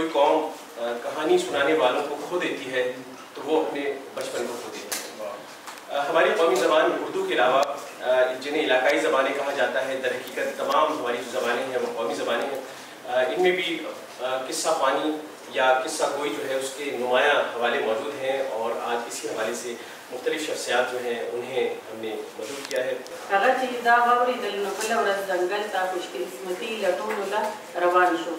कोई कौम कहानी सुनाने वालों को खो देती है तो वो अपने बचपन को खो देती है। हमारी कौमी जबान उर्दू के अलावा जिन्हें इलाकई ज़बानें कहा जाता है, दर हकीकत तमाम हमारी जो ज़बानें हैं, वो कौमी ज़बानें हैं। इनमें भी किस्सा पानी या किस्सा कोई जो है, उसके नुमाया हवाले मौजूद हैं और आज इसी हवाले से मुख्तलि शख्सियात जो हैं, उन्हें हमने मौजूद किया है। रवान शोर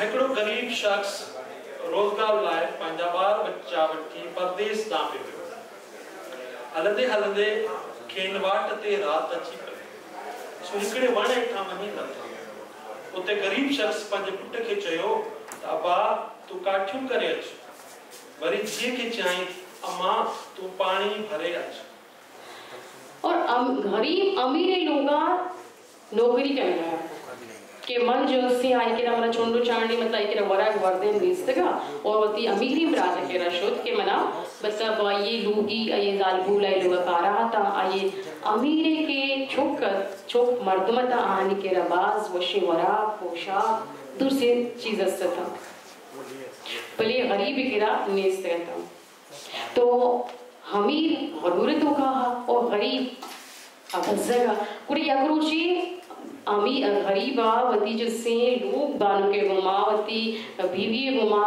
हिकिड़ो ग़रीब शख़्स रोज़गार लाइ पंहिंजा ॿार बच्चा वठी परदेस तां पियो वियो हलंदे हलंदे खेनि वाट ते रात अची पई सो हिकिड़े वण हेठां वञी लथो उते ग़रीब शख़्स पंहिंजे पुट खे चयो अबा तूं काठियूं करे अच। वरी धीअ खे चयाईं अम्मा तूं पाणी भरे अच। और अम, गरीब अमीर लोगा नौकरी करना है। के मन जो से आई के हमरा चोंडो चांडी मतलब के वरा वर्दन दिस्तगा और वती अमीरी ब्राद के के मना मतलब ये लूगी ये जालबू लाई लोग कारा था ये अमीरे के छोक छोक मर्दमता आने के रबाज, वशे वरा, पोशाक दूसरी चीज़ था। भले गरीब किरा नेस्त था तो अमीर गरूरत होगा और गरीब, अब जगह कुड़ी अगरूची अमी गरीबा वती जिससे के गुमा वती बीवी गुमा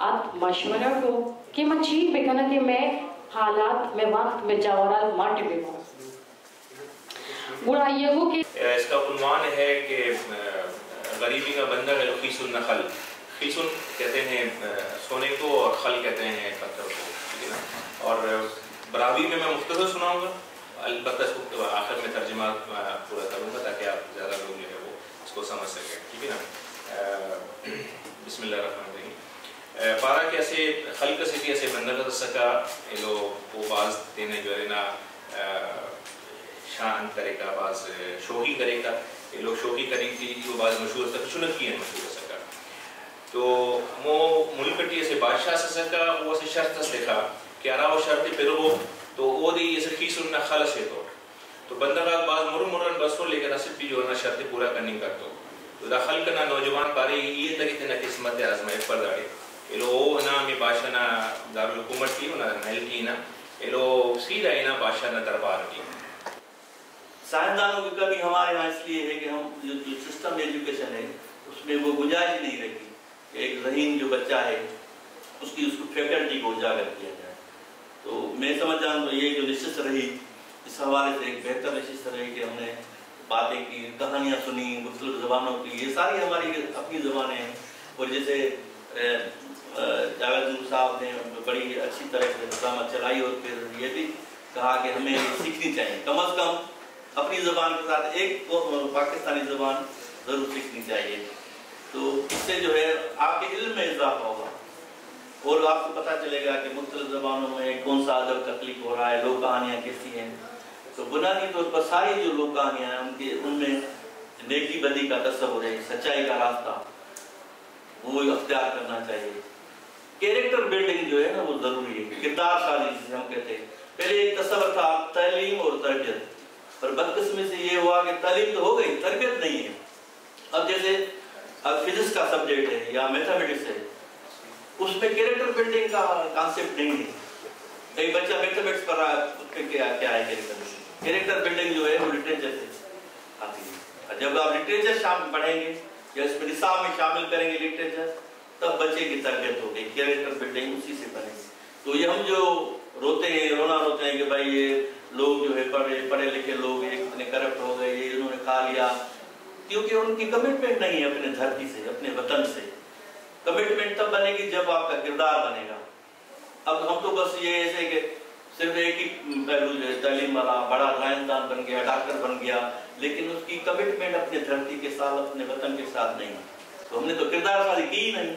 आत मशवरा को, कि मैं चीज़ बेकना कि मैं हालात, में वक्त, में जावरा माट में बुरा ये हो कि इसका उन्वान है कि गरीबी का बंदा है खीसुन नखल। खीसुन कहते हैं सोने को और खल कहते हैं पत्थर को, ठीक है ना? और बरावी में मैं मुख्तर सुनाऊँगा। अलबत् इसको आखिर में तर्जमा पूरा करूँगा ताकि आप ज़्यादा लोग जो है वो इसको समझ सकें। ठीक है ना? बिस्मिल्लाहिर्रहमानिर्रहीम पारा के ऐसे खल्क से भी ऐसे बंदा कर सका ये लोग वो बाज देने जो है ना शान करेगा, बाज शोही करेगा। ये लोग शोही करेंगे वो बाज मशहूर तक चुनक की है मशहूर सका तो मो मुल्कटी से बादशाह से सका वो से शर्त लिखा कि अरा वो शर्त फिर वो तो वो दी ये खीसुन ना खलस है तो तो बंदा का बाद मुर मुरन बसो लेकर नसीब भी जो ना शर्त पूरा करनी कर तो तो दाखल करना नौजवान बारे ये तरीके ना किस्मत है आजमाए पर दाड़े ये लो ना मी बादशाह ना दारुल हुकूमत की ना महल की ना। ये लो सीधा ही ना बादशाह ना दरबार की। साइंसदानों की कमी हमारे यहाँ इसलिए है कि हम जो, जो सिस्टम एजुकेशन है उसमें वो गुंजाइश नहीं रखी एक जहीन जो बच्चा है उसकी उसको फैकल्टी को उजागर किया जाए। तो मैं समझता हूँ ये जो निश्चित रही, इस हवाले से एक बेहतर निश्चित रही कि हमने बातें की, कहानियाँ सुनी मुख्तलिफ़ ज़बानों की, ये सारी हमारी अपनी ज़बानें हैं। और जैसे जावेद साहब ने बड़ी अच्छी तरह से इस्लामत चलाई और फिर ये भी कहा कि हमें सीखनी चाहिए। कम अज़ कम अपनी ज़बान के साथ एक पाकिस्तानी ज़बान ज़रूर सीखनी चाहिए। तो इससे जो है, आपके इल्म में इजाफा होगा। और आपको पता चलेगा कि मुख्तलिफ़ ज़बानों में कौन सा अदब तकलीफ़ हो रहा है, लोक कहानियाँ कैसी हैं। तो बुनियादी तौर पर सारी जो लोक कहानियाँ हैं, उनके, उनमें नेकी बदी का तस्वर है, सच्चाई का रास्ता, वो अख्तियार करना चाहिए। कैरेक्टर बिल्डिंग जो है ना, वो ज़रूरी है। किरदार साजी जिसे हम कहते हैं। पहले एक तस्वर था, तलीम और तरबियत। पर बदकस्मी से ये हुआ कि तालीम तो हो गई, तरबियत नहीं है। अब जैसे, अब फिजिक्स का सब्जेक्ट है या मैथमेटिक्स है उसमें कैरेक्टर बिल्डिंग का कॉन्सेप्ट नहीं है। एक बच्चा मैथमेटिक्स पढ़ रहा है उसमें क्या क्या है कैरेक्टर कैरेक्टर बिल्डिंग जो है, वो लिटरेचर से आती है। जब आप लिटरेचर शामिल पढ़ेंगे, या इसमें निसाब में शामिल करेंगे लिटरेचर तब बच्चे की तरबियत होगी कैरेक्टर बिल्डिंग उसी से बनेगी तो ये हम जो रोते हैं, रोना रोते हैं कि भाई ये लोग जो है पढ़े पढ़े लिखे लोग एक इतने करप्ट हो गए, ये इन्होंने खा लिया। क्योंकि उनकी कमिटमेंट नहीं है अपने धरती से, अपने वतन से। कमिटमेंट तब बनेगी जब आपका किरदार बनेगा। अब हम तो बस ये ऐसे कि सिर्फ़ एक ही पहलू जो है वाला बड़ा साइंसदान बन गया डॉक्टर बन गया, लेकिन उसकी कमिटमेंट अपने धरती के साथ, अपने वतन के साथ नहीं। तो हमने तो किरदार की ही नहीं।